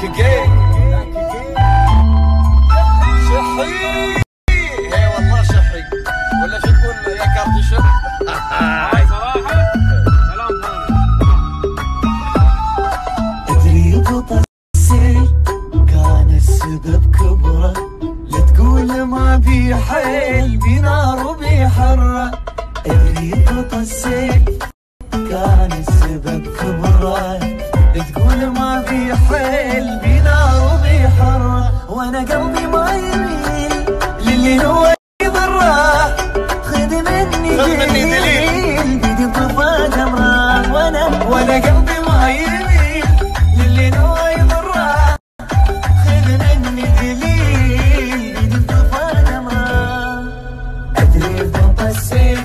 شحي. اي والله شحي. ولا شو تقول يا كارت شح هاي صراحة. كلام أدري قطع السيل كان السبب كبرة. لا تقول ما بي حيل. بنار وبحرة. أدري قطع السيل كان السبب كبرة. لا تقول ما في حيل بنا وبحرة وأنا قلبي ما يميل للي هو يضره. خذ مني دليل. بيدي طفى جمرة. وأنا وأنا قلبي ما يميل للي هو يضره. خذ مني دليل بيدي طفى جمرة. أدري فوق السيل